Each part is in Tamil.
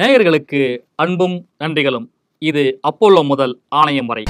நேயர்களுக்கு அன்பும் நன்றிகளும். இது அப்போலோ முதல் ஆணையம் வரை.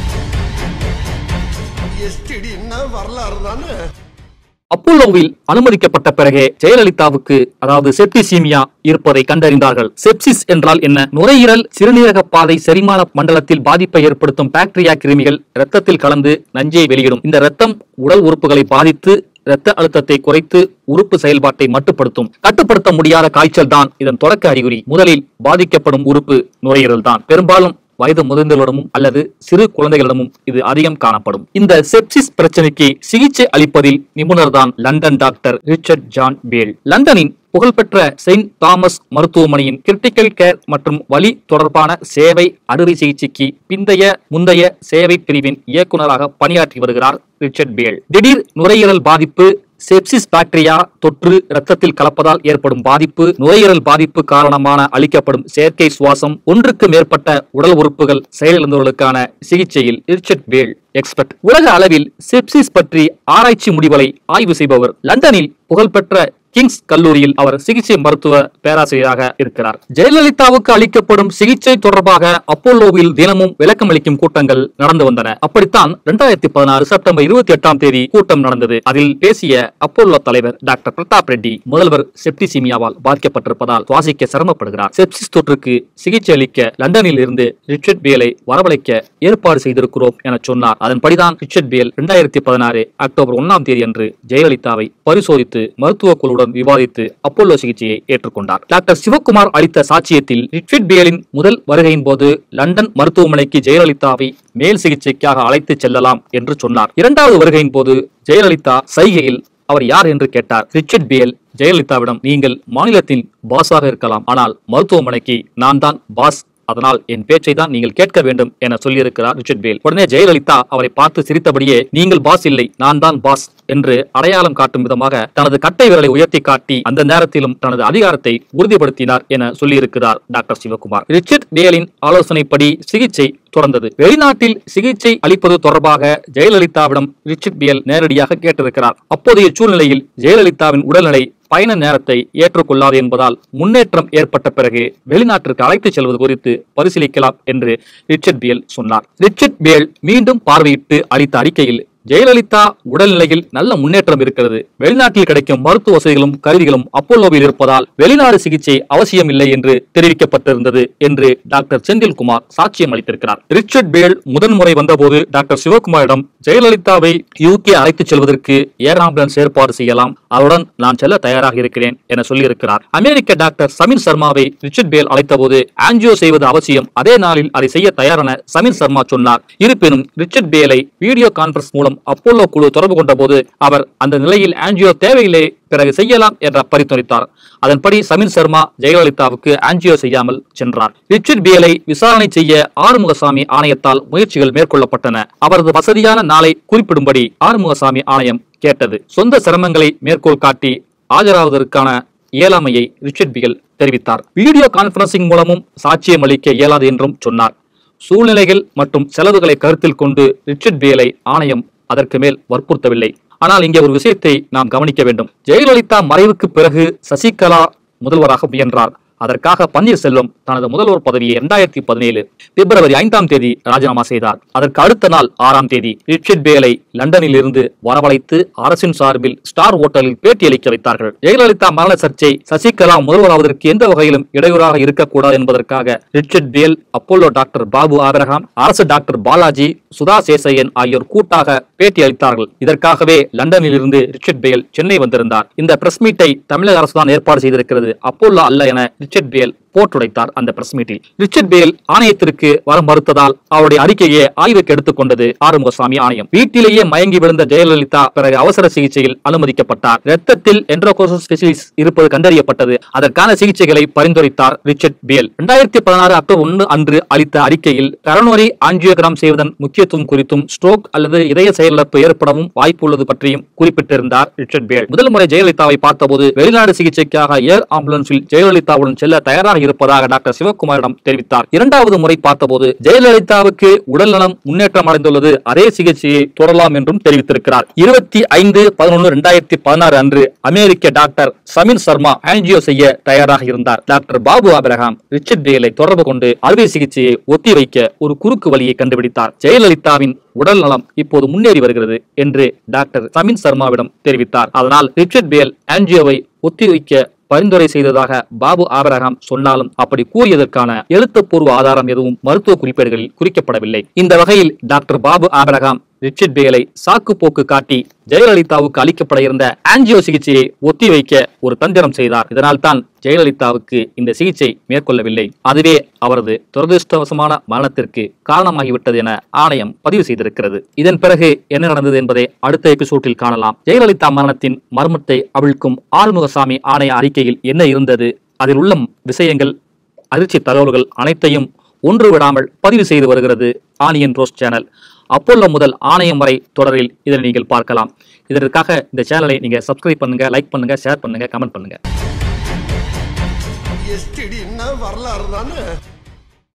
அப்போலோவில் அனுமதிக்கப்பட்ட பிறகே ஜெயலலிதாவுக்கு அதாவது செப்டிசீமியா இருப்பதை கண்டறிந்தார்கள். செப்சிஸ் என்றால் என்ன? நுரையீரல் சிறுநீரக பாதை செரிமான மண்டலத்தில் பாதிப்பை ஏற்படுத்தும் பாக்டீரியா கிருமிகள் இரத்தத்தில் கலந்து நஞ்சை வெளியிடும். இந்த இரத்தம் உடல் உறுப்புகளை பாதித்து இரத்த அழுத்தத்தை குறைத்து உறுப்பு செயல்பாட்டை மட்டுப்படுத்தும் கட்டுப்படுத்த முடியாத காய்ச்சல் தான் இதன் தொடக்க அறிகுறி. முதலில் பாதிக்கப்படும் உறுப்பு நுரையீரல் தான். பெரும்பாலும் வயது முதிர்ந்தவரிடமும் அல்லது சிறு குழந்தைகளிடமும் இது அதிகம் காணப்படும். இந்த செப்சிஸ் பிரச்சனைக்கு சிகிச்சை அளிப்பதில் நிபுணர் தான் London doctor Richard John Beale. லண்டனின் புகழ்பெற்ற செயின்ட் தாமஸ் மருத்துவமனையின் கிரிட்டிக்கல் கேர் மற்றும் வலி தொடர்பான சேவை அறுவை சிகிச்சைக்கு பிந்தைய முந்தைய சேவை பிரிவின் இயக்குநராக பணியாற்றி வருகிறார் ரிச்சர்ட் பேல். திடீர் நுரையீரல் பாதிப்பு செப்சிஸ் பாக்டீரியா தொற்று இரத்தத்தில் கலப்பதால் ஏற்படும் பாதிப்பு நுரையீரல் பாதிப்பு காரணமான அளிக்கப்படும் செயற்கை சுவாசம் ஒன்றுக்கு மேற்பட்ட உடல் உறுப்புகள் செயலிழந்தவர்களுக்கான சிகிச்சையில் ரிச்சர்ட் பேல் எக்ஸ்பர்ட். உலக அளவில் செப்சிஸ் பற்றி ஆராய்ச்சி முடிவுகளை ஆய்வு செய்பவர் லண்டனில் புகழ்பெற்ற கிங்ஸ் கல்லூரியில் அவர் சிகிச்சை மருத்துவ பேராசிரியராக இருக்கிறார். ஜெயலலிதாவுக்கு அளிக்கப்படும் சிகிச்சை தொடர்பாக அப்போலோவில் தினமும் விளக்கம் அளிக்கும் கூட்டங்கள் நடந்து வந்தன. அப்படித்தான் இரண்டாயிரத்தி பதினாறு செப்டம்பர் இருபத்தி எட்டாம் தேதி கூட்டம் நடந்தது. அதில் பேசிய அப்போலோ தலைவர் டாக்டர் பிரதாப் ரெட்டி முதல்வர் செப்டிசீமியாவால் பாதிக்கப்பட்டிருப்பதால் சுவாசிக்க சிரமப்படுகிறார். செப்சிஸ் தொற்றுக்கு சிகிச்சை அளிக்க லண்டனில் இருந்து ரிச்சர்ட் பேலை வரவழைக்க ஏற்பாடு செய்திருக்கிறோம் என சொன்னார். அதன்படிதான் ரிச்சர்ட் பேல் இரண்டாயிரத்தி பதினாறு அக்டோபர் ஒன்னாம் தேதி அன்று ஜெயலலிதாவை பரிசோதித்து மருத்துவ குழுவுடன் விவாதித்து அப்போலோ சிகிச்சையை ஏற்றுக்கொண்டார். டாக்டர் சிவகுமார் அளித்த சாட்சியத்தில் ரிச்சர்ட் பியலின் முதல் வருகையின் போது லண்டன் மருத்துவமனைக்கு ஜெயலலிதாவை மேல் சிகிச்சைக்காக அழைத்து செல்லலாம் என்று சொன்னார். இரண்டாவது வருகையின் போது ஜெயலலிதா சைகையில் அவர் யார் என்று கேட்டார். ரிச்சர்ட் பியல் ஜெயலலிதாவிடம் நீங்கள் மாநிலத்தின் பாஸாக இருக்கலாம். ஆனால் மருத்துவமனைக்கு நான் தான் பாஸ் அதனால் என் பேச்சை தான் நீங்கள் கேட்க வேண்டும் என சொல்லியிருக்கிறார் ரிச்சர்ட் பேல். உடனே ஜெயலலிதா அவரை பார்த்து சிரித்தபடியே நீங்கள் பாஸ் இல்லை நான் தான் பாஸ் என்று அடையாளம் காட்டும் விதமாக தனது கட்டை விரலை உயர்த்தி காட்டி அந்த நேரத்திலும் தனது அதிகாரத்தை உறுதிப்படுத்தினார் என சொல்லியிருக்கிறார் டாக்டர் சிவகுமார். ரிச்சர்ட் டேலின் ஆலோசனைப்படி சிகிச்சை தொடர்ந்தது. வெளிநாட்டில் சிகிச்சை அளிப்பது தொடர்பாக ஜெயலலிதாவிடம் ரிச்சர்ட் பேல் நேரடியாக கேட்டிருக்கிறார். அப்போதைய சூழ்நிலையில் ஜெயலலிதாவின் உடல்நிலை பயண நேரத்தை ஏற்றுக்கொள்ளாது என்பதால் முன்னேற்றம் ஏற்பட்ட பிறகு வெளிநாட்டிற்கு அழைத்துச் செல்வது குறித்து பரிசீலிக்கலாம் என்று ரிச்சர்ட் பேல் சொன்னார். ரிச்சர்ட் பேல் மீண்டும் பார்வையிட்டு அளித்த அறிக்கையில் ஜெயலலிதா உடல்நிலையில் நல்ல முன்னேற்றம் இருக்கிறது. வெளிநாட்டில் கிடைக்கும் மருத்துவ வசதிகளும் கருவிகளும் அப்போலோவில் இருப்பதால் வெளிநாடு சிகிச்சை அவசியம் இல்லை என்று தெரிவிக்கப்பட்டிருந்தது என்று டாக்டர் செந்தில்குமார் சாட்சியம் அளித்திருக்கிறார். ரிச்சர்ட் பேல் முதன்முறை வந்தபோது டாக்டர் சிவகுமாரிடம் ஜெயலலிதாவை யூகே அழைத்துச் செல்வதற்கு ஏர் ஆம்புலன்ஸ் ஏற்பாடு செய்யலாம். அவருடன் நான் செல்ல தயாராக இருக்கிறேன் என சொல்லியிருக்கிறார். அமெரிக்க டாக்டர் சமீர் சர்மாவை ரிச்சர்ட் பேல் அழைத்தபோது ஆன்ஜியோ செய்வது அவசியம். அதே நாளில் அதை செய்ய தயாரென சமீர் சர்மா சொன்னார். இருப்பினும் ரிச்சர்ட் பேலை வீடியோ கான்பரன்ஸ் மூலம் மூலம் அப்போலோ குழு தொடர்பு கொண்ட போது அவர் அந்த நிலையில் ஆன்ஜியோ தேவையில்லை பிறகு செய்யலாம் என்ற பரிந்துரைத்தார். அதன்படி சமீர் சர்மா ஜெயலலிதாவுக்கு ஆன்ஜியோ செய்யாமல் சென்றார். ரிச்சர்ட் பியலை விசாரணை செய்ய ஆறுமுகசாமி ஆணையத்தால் முயற்சிகள் மேற்கொள்ளப்பட்டன. அவரது வசதியான நாளை குறிப்பிடும்படி ஆறுமுகசாமி ஆணையம் கேட்டது. சொந்த சிரமங்களை மேற்கோள் காட்டி ஆஜராவதற்கான இயலாமையை ரிச்சர்ட் பிகல் தெரிவித்தார். வீடியோ கான்பரன்சிங் மூலமும் சாட்சியம் அளிக்க இயலாது என்றும் சொன்னார். சூழ்நிலைகள் மற்றும் செலவுகளை கருத்தில் கொண்டு ரிச்சர்ட் பேலை ஆணையம் அதற்கு மேல் வற்புறுத்தவில்லை. ஆனால் இங்கே ஒரு விஷயத்தை நாம் கவனிக்க வேண்டும். ஜெயலலிதா மறைவுக்கு பிறகு சசிகலா முதல்வராக முயன்றார். அதற்காக பன்னீர்செல்வம் தனது முதல்வர் பதவியை இரண்டாயிரத்தி பதினேழு பிப்ரவரி ஐந்தாம் தேதி ராஜினாமா செய்தார். அதற்கு அடுத்த நாள் ஆறாம் தேதி ரிச்சர்ட் பேலை லண்டனில் இருந்து வரவழைத்து அரசின் சார்பில் ஸ்டார் ஹோட்டலில் பேட்டியளிக்க வைத்தார்கள். ஜெயலலிதா மரண சர்ச்சை சசிகலா முதல்வராவதற்கு எந்த வகையிலும் இடையூறாக இருக்கக்கூடாது என்பதற்காக Richard Beale Apollo doctor Babu Abraham அரசு டாக்டர் பாலாஜி சுதா சேசையன் ஆகியோர் கூட்டாக பேட்டி அளித்தார்கள். இதற்காகவே லண்டனில் இருந்து ரிச்சர்ட் பேல் சென்னை வந்திருந்தார். இந்த பிரஸ் மீட்டை தமிழக அரசு தான் ஏற்பாடு செய்திருக்கிறது. அப்போலோ அல்ல என ரிச்சர்ட் பேல் போட்டுடைத்தார் அந்த பிரஸ் மீட்டில் ரிச்சர்ட் பேல் ஆணையத்திற்கு வர மறுத்ததால் அவருடைய அறிக்கையை ஆய்வுக்கு எடுத்துக்கொண்டது ஆறுமுகசாமி ஆணையம். வீட்டிலேயே மயங்கி விழுந்த ஜெயலலிதா பிறகு அவசர சிகிச்சையில் அனுமதிக்கப்பட்டார். ரத்தத்தில் என்ட்ரோகோசிஸ் இருப்பது கண்டறியப்பட்டது. அதற்கான சிகிச்சைகளை பரிந்துரைத்தார் ரிச்சர்ட் பேல். இரண்டாயிரத்தி பதினாறு அக்டோபர் ஒன்று அன்று அளித்த அறிக்கையில் கரனோரி ஆஞ்சியோகிராம் செய்வதன் முக்கியத்துவம் குறித்தும் ஸ்ட்ரோக் அல்லது இதய செயலிழப்பு ஏற்படவும் வாய்ப்பு உள்ளது பற்றியும் குறிப்பிட்டிருந்தார் ரிச்சர்ட் பேல். முதல் முறை ஜெயலலிதாவை பார்த்தபோது வெளிநாடு சிகிச்சைக்காக ஏர் ஆம்புலன்ஸில் ஜெயலலிதாவுடன் செல்ல தயாராக இருப்பதாக டாக்டர் சிவகுமாரிடம் தெரிவித்தார். இரண்டாவது முறை பார்த்தபோது ஜெயலலிதாவுக்கு உடல்நலம் முன்னேற்றம் அடைந்துள்ளது. அதே சிகிச்சையை தொடரலாம் என்றும் தெரிவித்திருக்கிறார். இருபத்தி ஐந்து பதினொன்று இரண்டாயிரத்தி பதினாறு அன்று அமெரிக்க டாக்டர் சமீர் சர்மா ஆன்ஜியோ செய்ய தயாராக இருந்தார். டாக்டர் பாபு அபிரகாம் ரிச்சர்ட் டேலை தொடர்பு கொண்டு அறுவை சிகிச்சையை ஒத்திவைக்க ஒரு குறுக்கு வழியை கண்டுபிடித்தார். ஜெயலலிதாவின் உடல் நலம் இப்போது முன்னேறி வருகிறது என்று டாக்டர் சமீன் சர்மாவிடம் தெரிவித்தார். அதனால் ரிச்சர்ட் பேல் ஆன்ஜியோவை ஒத்திவைக்க பரிந்துரை செய்ததாக பாபு ஆபரகாம் சொன்னாலும் அப்படி கூறியதற்கான எழுத்துப்பூர்வ ஆதாரம் எதுவும் மருத்துவ குறிப்பேடுகளில் குறிக்கப்படவில்லை. இந்த வகையில் டாக்டர் பாபு ஆபரகாம் ரிச்சர்ட் பேலை சாக்கு போக்கு காட்டி ஜெயலலிதாவுக்கு அளிக்கப்பட இருந்த ஆன்ஜியோ சிகிச்சையை ஒத்திவைக்க ஒரு தந்திரம் செய்தார். இதனால் தான் ஜெயலலிதாவுக்கு இந்த சிகிச்சை மேற்கொள்ளவில்லை. அதுவே அவரது துரதிருஷ்டவசமான மரணத்திற்கு காரணமாகிவிட்டது என ஆணையம் பதிவு செய்திருக்கிறது. இதன் பிறகு என்ன நடந்தது என்பதை அடுத்த எபிசோட்டில் காணலாம். ஜெயலலிதா மரணத்தின் மர்மத்தை அவிழ்க்கும் ஆறுமுகசாமி ஆணைய அறிக்கையில் என்ன இருந்தது? அதில் உள்ள விஷயங்கள் அதிர்ச்சி தகவல்கள் அனைத்தையும் ஒன்று விடாமல் பதிவு செய்து வருகிறது ஆனியன் ரோஸ் சேனல். அப்போல்லோ முதல் ஆணையம் வரை தொடரில் இதை நீங்கள் பார்க்கலாம். இதற்காக இந்த சேனலை நீங்கள் சப்ஸ்கிரைப் பண்ணுங்க லைக் பண்ணுங்க ஷேர் பண்ணுங்க கமெண்ட் பண்ணுங்க. வரலாறு தானே?